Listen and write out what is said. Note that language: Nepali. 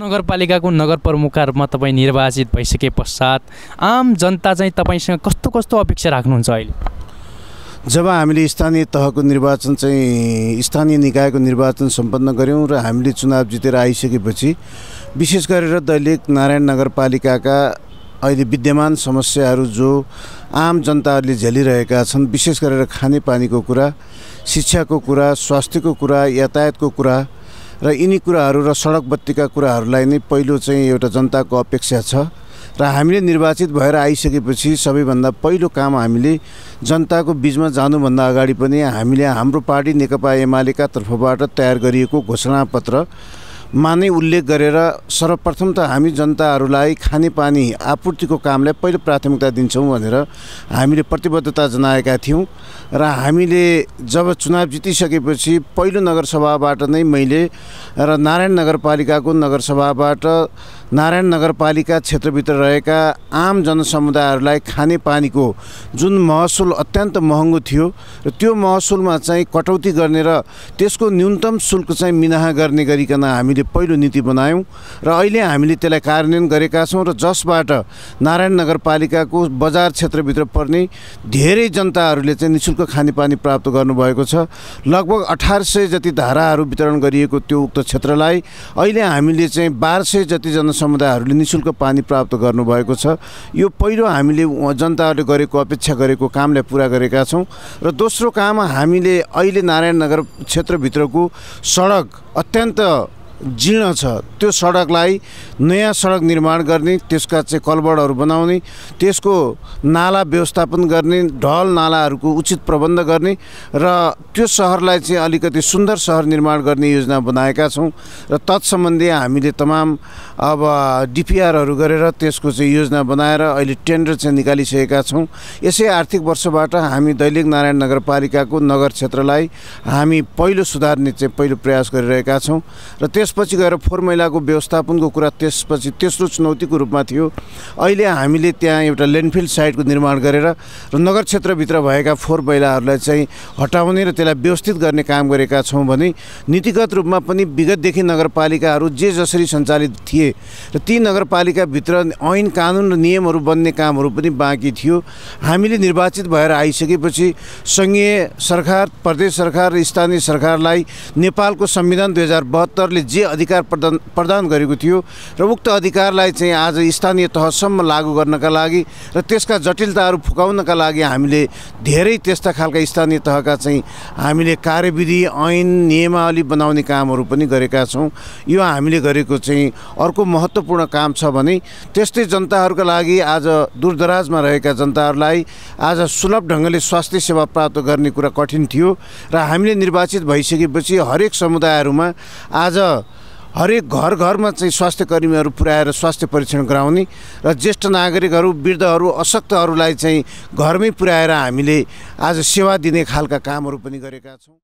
नगरपालिकाको नगर प्रमुखका रूपमा तपाईँ निर्वाचित भइसके पश्चात आम जनता चाहिँ तपाईँसँग कस्तो कस्तो अपेक्षा राख्नुहुन्छ अहिले? जब हामीले स्थानीय तहको निर्वाचन चाहिँ स्थानीय निकायको निर्वाचन सम्पन्न गऱ्यौँ र हामीले चुनाव जितेर आइसकेपछि विशेष गरेर दैलेख नारायण नगरपालिकाका अहिले विद्यमान समस्याहरू जो आम जनताहरूले झेलिरहेका छन् विशेष गरेर खानेपानीको कुरा शिक्षाको कुरा स्वास्थ्यको कुरा यातायातको कुरा र यिनी कुराहरू र सडक बत्तीका कुराहरूलाई नै पहिलो चाहिँ एउटा जनताको अपेक्षा छ। र हामीले निर्वाचित भएर आइसकेपछि सबैभन्दा पहिलो काम हामीले जनताको बिचमा जानुभन्दा अगाडि पनि हामीले हाम्रो पार्टी नेकपा एमालेका तर्फबाट तयार गरिएको घोषणापत्र मा नै उल्लेख गरेर सर्वप्रथम त हामी जनताहरूलाई खानेपानी आपूर्तिको कामलाई पहिलो प्राथमिकता दिन्छौँ भनेर हामीले प्रतिबद्धता जनाएका थियौँ र हामीले जब चुनाव जितिसकेपछि पहिलो नगरसभाबाट नै मैले र नारायण नगरपालिकाको नगरसभाबाट नारायण नगरपालिका क्षेत्रभित्र रहेका आम जनसमुदायहरूलाई खानेपानीको जुन महसुल अत्यन्त महँगो थियो र त्यो महसुलमा चाहिँ कटौती गर्ने र त्यसको न्यूनतम शुल्क चाहिँ मिनाहा गर्ने गरिकन हामीले पहिलो नीति बनायौँ र अहिले हामीले त्यसलाई कार्यान्वयन गरेका छौँ र जसबाट नारायण नगरपालिकाको बजार क्षेत्रभित्र पर्ने धेरै जनताहरूले चाहिँ नि शुल्क खानेपानी प्राप्त गर्नुभएको छ। लगभग अठार सय जति धाराहरू वितरण गरिएको त्यो उक्त क्षेत्रलाई अहिले हामीले चाहिँ बाह्र सय जति जन समुदायहरूले नि शुल्क पानी प्राप्त गर्नुभएको छ। यो पहिलो हामीले जनताहरूले गरेको अपेक्षा गरेको कामलाई पुरा गरेका छौँ र दोस्रो काम हामीले अहिले नारायण नगर क्षेत्रभित्रको सडक अत्यन्त जीर्ण छ। त्यो सडकलाई नयाँ सडक निर्माण गर्ने त्यसका चाहिँ कलबडहरू बनाउने त्यसको नाला व्यवस्थापन गर्ने ढल नालाहरूको उचित प्रबन्ध गर्ने र त्यो सहरलाई चाहिँ अलिकति सुन्दर सहर निर्माण गर्ने योजना बनाएका छौँ र तत्सम्बन्धी हामीले तमाम अब डिपिआरहरू गरेर त्यसको चाहिँ योजना बनाएर अहिले टेन्डर चाहिँ निकालिसकेका छौँ। यसै आर्थिक वर्षबाट हामी दैलेख नारायण नगरपालिकाको नगर क्षेत्रलाई हामी पहिलो सुधार्ने चाहिँ पहिलो प्रयास गरिरहेका छौँ र त्यस त्यसपछि गएर फोहोर मैलाको व्यवस्थापनको कुरा त्यसपछि तेस्रो चुनौतीको रूपमा थियो। अहिले हामीले त्यहाँ एउटा ल्यान्डफिल साइटको निर्माण गरेर र नगर क्षेत्रभित्र भएका फोहोर मैलाहरूलाई चाहिँ हटाउने र त्यसलाई व्यवस्थित गर्ने काम गरेका छौँ भने नीतिगत रूपमा पनि विगतदेखि नगरपालिकाहरू जे जसरी सञ्चालित थिए र ती नगरपालिकाभित्र ऐन कानुन र नियमहरू बन्ने कामहरू पनि बाँकी थियो। हामीले निर्वाचित भएर आइसकेपछि सङ्घीय सरकार प्रदेश सरकार र स्थानीय सरकारलाई नेपालको संविधान दुई हजार बहत्तरले जे जे अधिकार प्रदान प्रदान गरेको थियो र उक्त अधिकारलाई चाहिँ आज स्थानीय तहसम्म लागू गर्नका लागि र त्यसका जटिलताहरू फुकाउनका लागि हामीले धेरै त्यस्ता खालका स्थानीय तहका चाहिँ हामीले कार्यविधि ऐन नियमावली बनाउने कामहरू पनि गरेका छौँ। यो हामीले गरेको चाहिँ अर्को महत्त्वपूर्ण काम छ भने त्यस्तै जनताहरूका लागि आज दूरदराजमा रहेका जनताहरूलाई आज सुलभ ढङ्गले स्वास्थ्य सेवा प्राप्त गर्ने कुरा कठिन थियो र हामीले निर्वाचित भइसकेपछि हरेक समुदायहरूमा आज हरेक घर घरमा चाहिँ स्वास्थ्य कर्मीहरू पुर्याएर स्वास्थ्य परीक्षण गराउने र ज्येष्ठ नागरिकहरू वृद्धहरू अशक्तहरूलाई चाहिँ घरमै पुर्याएर हामीले आज सेवा दिने खालका कामहरू पनि गरेका छौँ।